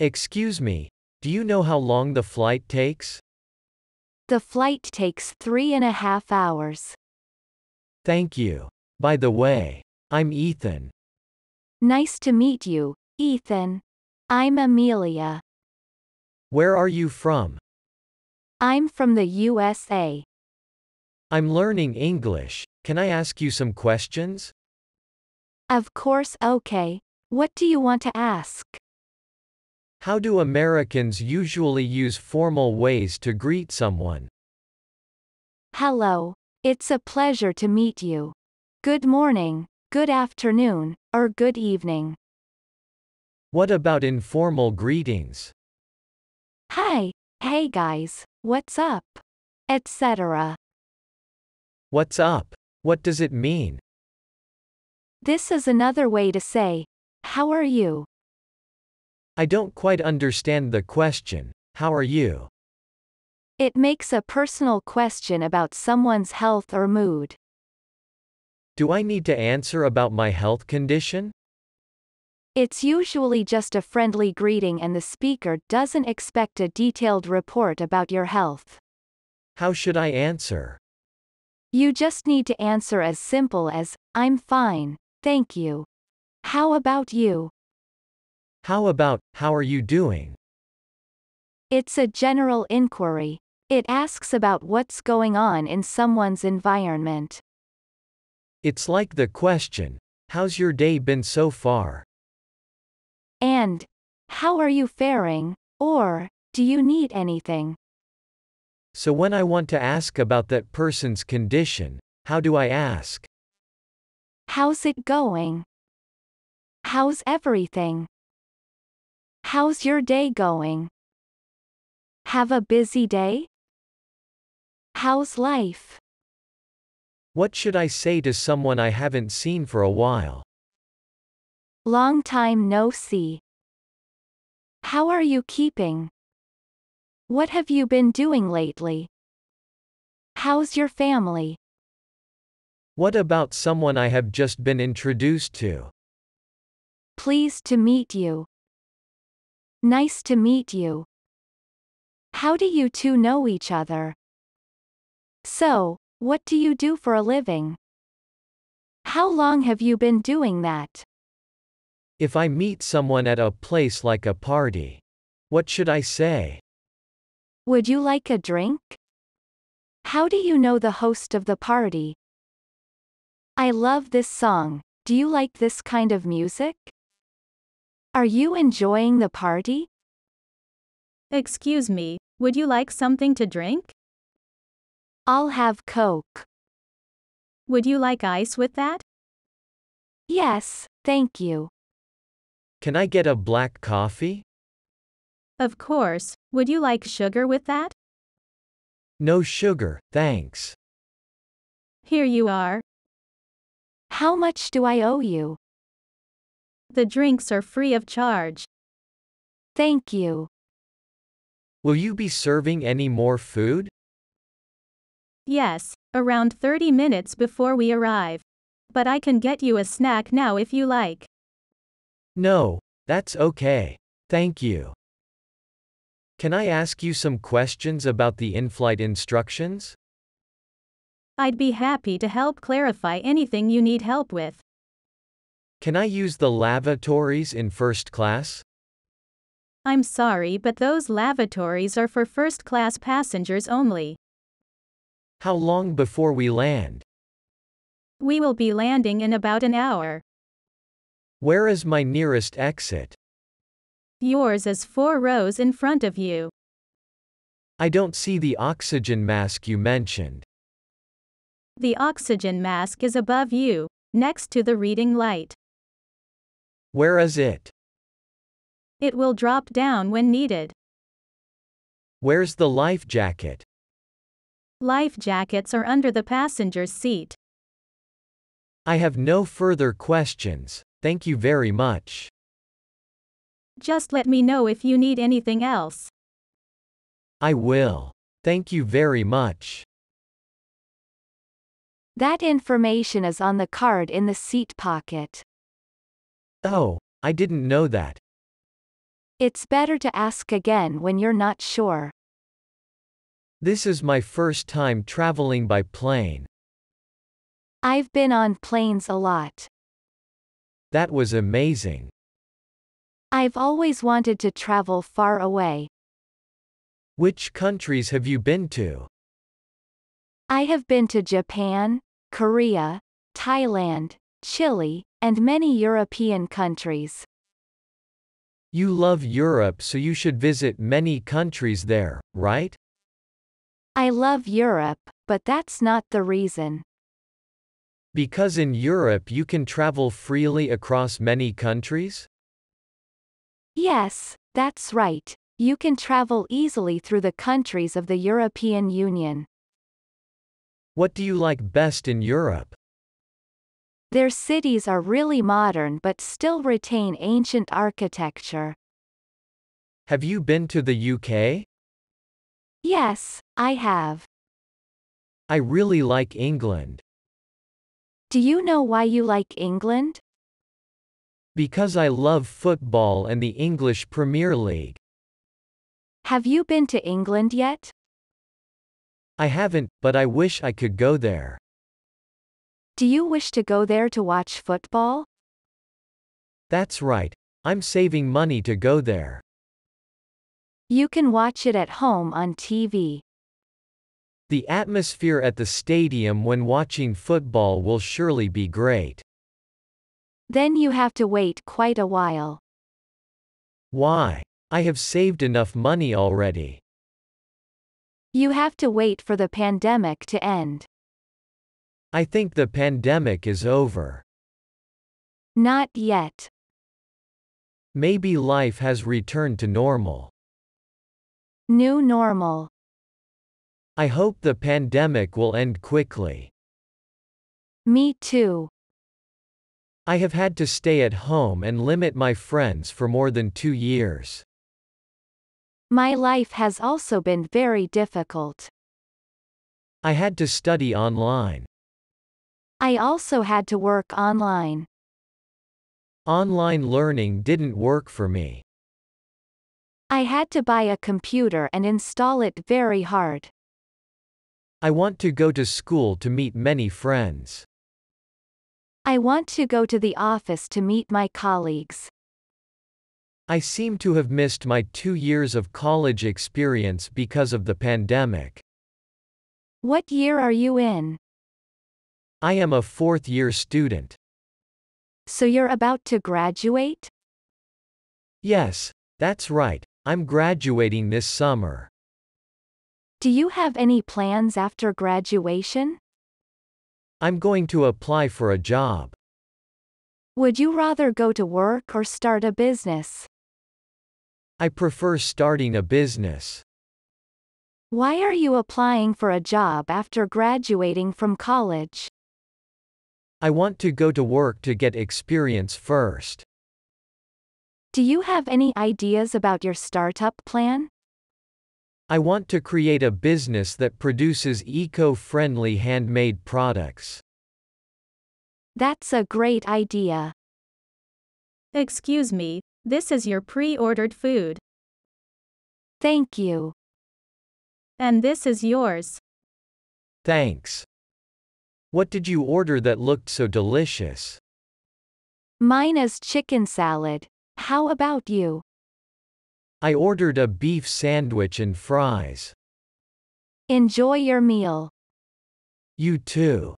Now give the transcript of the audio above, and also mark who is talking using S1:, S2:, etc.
S1: Excuse me, do you know how long the flight takes?
S2: The flight takes three and a half hours.
S1: Thank you. By the way, I'm Ethan.
S2: Nice to meet you, Ethan. I'm Amelia.
S1: Where are you from?
S2: I'm from the USA.
S1: I'm learning English. Can I ask you some questions?
S2: Of course, okay. What do you want to ask?
S1: How do Americans usually use formal ways to greet someone?
S2: Hello. It's a pleasure to meet you. Good morning, good afternoon, or good evening.
S1: What about informal greetings?
S2: Hi, hey guys, what's up? Etc.
S1: What's up? What does it mean?
S2: This is another way to say, How are you?
S1: I don't quite understand the question. How are you?
S2: It makes a personal question about someone's health or mood.
S1: Do I need to answer about my health condition?
S2: It's usually just a friendly greeting and the speaker doesn't expect a detailed report about your health.
S1: How should I answer?
S2: You just need to answer as simple as, I'm fine, thank you. How about you?
S1: How about, how are you doing?
S2: It's a general inquiry. It asks about what's going on in someone's environment.
S1: It's like the question, How's your day been so far?
S2: And, How are you faring? Or, Do you need anything?
S1: So when I want to ask about that person's condition, how do I ask?
S2: How's it going? How's everything? How's your day going? Have a busy day? How's life?
S1: What should I say to someone I haven't seen for a while?
S2: Long time no see. How are you keeping? What have you been doing lately? How's your family?
S1: What about someone I have just been introduced to?
S2: Pleased to meet you. Nice to meet you. How do you two know each other? So, what do you do for a living? How long have you been doing that?
S1: If I meet someone at a place like a party, what should I say?
S2: Would you like a drink? How do you know the host of the party? I love this song. Do you like this kind of music? Are you enjoying the party?
S3: Excuse me, would you like something to drink?
S2: I'll have Coke.
S3: Would you like ice with that?
S2: Yes, thank you.
S1: Can I get a black coffee?
S3: Of course, would you like sugar with that?
S1: No sugar, thanks.
S3: Here you are.
S2: How much do I owe you?
S3: The drinks are free of charge.
S2: Thank you.
S1: Will you be serving any more food?
S3: Yes, around 30 minutes before we arrive. But I can get you a snack now if you like.
S1: No, that's okay. Thank you. Can I ask you some questions about the in-flight instructions?
S3: I'd be happy to help clarify anything you need help with.
S1: Can I use the lavatories in first class?
S3: I'm sorry, but those lavatories are for first class passengers only.
S1: How long before we land?
S3: We will be landing in about an hour.
S1: Where is my nearest exit?
S3: Yours is four rows in front of you.
S1: I don't see the oxygen mask you mentioned.
S3: The oxygen mask is above you, next to the reading light.
S1: Where is it?
S3: It will drop down when needed.
S1: Where's the life jacket?
S3: Life jackets are under the passenger's seat.
S1: I have no further questions. Thank you very much.
S3: Just let me know if you need anything else.
S1: I will. Thank you very much.
S2: That information is on the card in the seat pocket.
S1: Oh, I didn't know that.
S2: It's better to ask again when you're not sure.
S1: This is my first time traveling by plane.
S2: I've been on planes a lot.
S1: That was amazing.
S2: I've always wanted to travel far away.
S1: Which countries have you been to?
S2: I have been to Japan, Korea, Thailand, Chile, and many European countries.
S1: You love Europe so you should visit many countries there, right?
S2: I love Europe, but that's not the reason.
S1: Because in Europe you can travel freely across many countries?
S2: Yes, that's right. You can travel easily through the countries of the European Union.
S1: What do you like best in Europe?
S2: Their cities are really modern but still retain ancient architecture.
S1: Have you been to the UK?
S2: Yes, I have.
S1: I really like England.
S2: Do you know why you like England?
S1: Because I love football and the English Premier League.
S2: Have you been to England yet?
S1: I haven't, but I wish I could go there.
S2: Do you wish to go there to watch football?
S1: That's right. I'm saving money to go there.
S2: You can watch it at home on TV.
S1: The atmosphere at the stadium when watching football will surely be great.
S2: Then you have to wait quite a while.
S1: Why? I have saved enough money already.
S2: You have to wait for the pandemic to end.
S1: I think the pandemic is over.
S2: Not yet.
S1: Maybe life has returned to normal.
S2: New normal.
S1: I hope the pandemic will end quickly.
S2: Me too.
S1: I have had to stay at home and limit my friends for more than two years.
S2: My life has also been very difficult.
S1: I had to study online.
S2: I also had to work online.
S1: Online learning didn't work for me.
S2: I had to buy a computer and install it very hard.
S1: I want to go to school to meet many friends.
S2: I want to go to the office to meet my colleagues.
S1: I seem to have missed my two years of college experience because of the pandemic.
S2: What year are you in?
S1: I am a fourth year student.
S2: So you're about to graduate?
S1: Yes, that's right. I'm graduating this summer.
S2: Do you have any plans after graduation?
S1: I'm going to apply for a job.
S2: Would you rather go to work or start a business?
S1: I prefer starting a business.
S2: Why are you applying for a job after graduating from college?
S1: I want to go to work to get experience first.
S2: Do you have any ideas about your startup plan?
S1: I want to create a business that produces eco friendly handmade products.
S2: That's a great idea.
S3: Excuse me, this is your pre ordered food.
S2: Thank you.
S3: And this is yours.
S1: Thanks. What did you order that looked so delicious?
S2: Mine is chicken salad. How about you?
S1: I ordered a beef sandwich and fries.
S2: Enjoy your meal.
S1: You too.